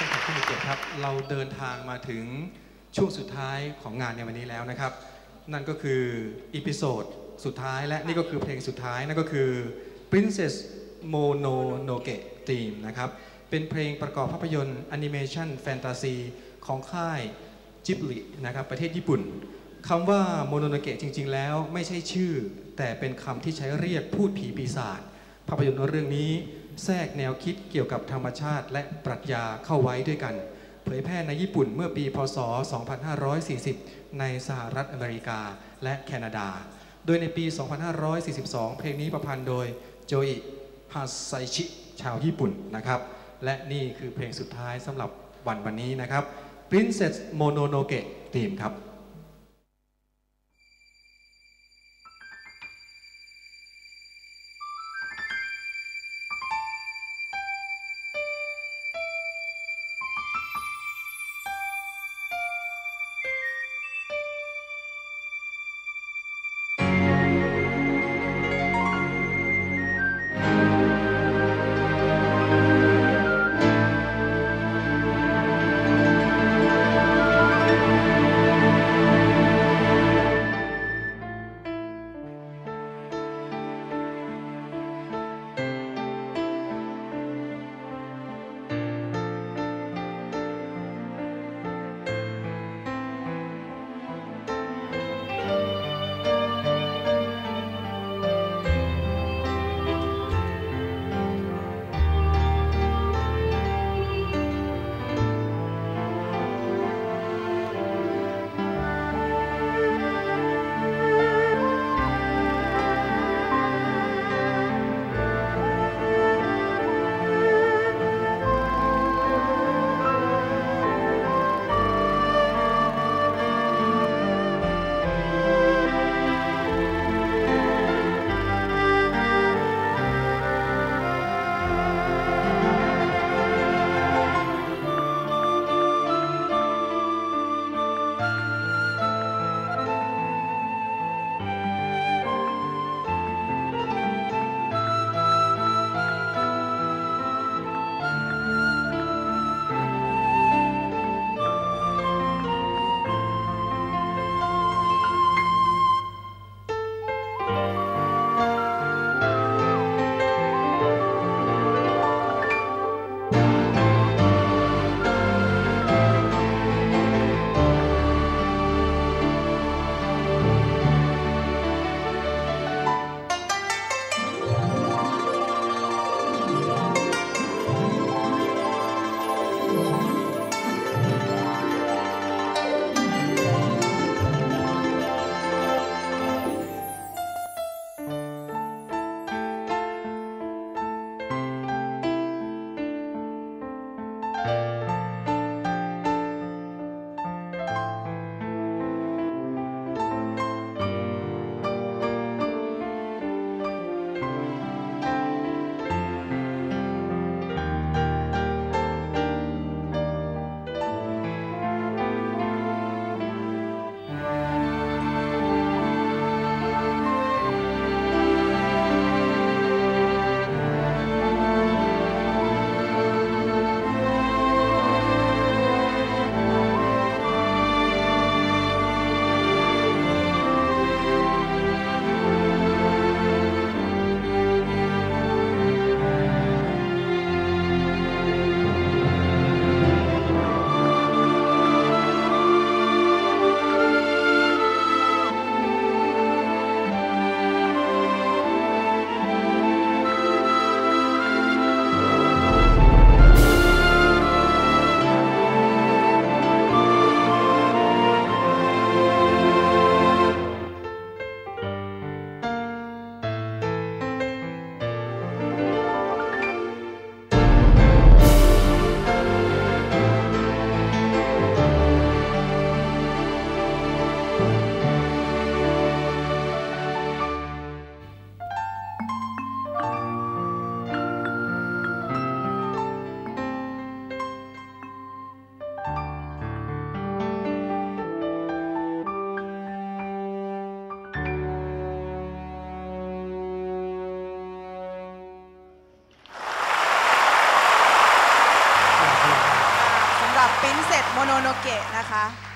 ท่านผู้มีเกียรติครับ เราเดินทางมาถึงช่วงสุดท้ายของงานในวันนี้แล้วนะครับ นั่นก็คือ episode สุดท้ายและนี่ก็คือเพลงสุดท้ายนั่นก็คือ Princess Mononoke Theme นะครับ เป็นเพลงประกอบภาพยนตร์แอนิเมชันแฟนตาซีของค่ายจิบลินะครับประเทศญี่ปุ่นคำว่าโมโนโนเกะจริง ๆ แล้วไม่ใช่ชื่อ แต่เป็นคำที่ใช้เรียกภูตผีปีศาจภาพยนตร์เรื่องนี้ แทรกแนวคิดเกี่ยวกับธรรมชาติและปรัชญาเข้าไว้ด้วยกัน เผยแพร่ในญี่ปุ่นเมื่อปี พศ 2540 ในสหรัฐอเมริกาและแคนาดา โดยในปี 2542 เพลงนี้ประพันธ์โดยโจอิฮาไซชิชาวญี่ปุ่นนะครับ และนี่คือเพลงสุดท้ายสำหรับวันวันนี้นะครับ Princess Mononoke Theme ครับ「 โนโนเกะนะคะ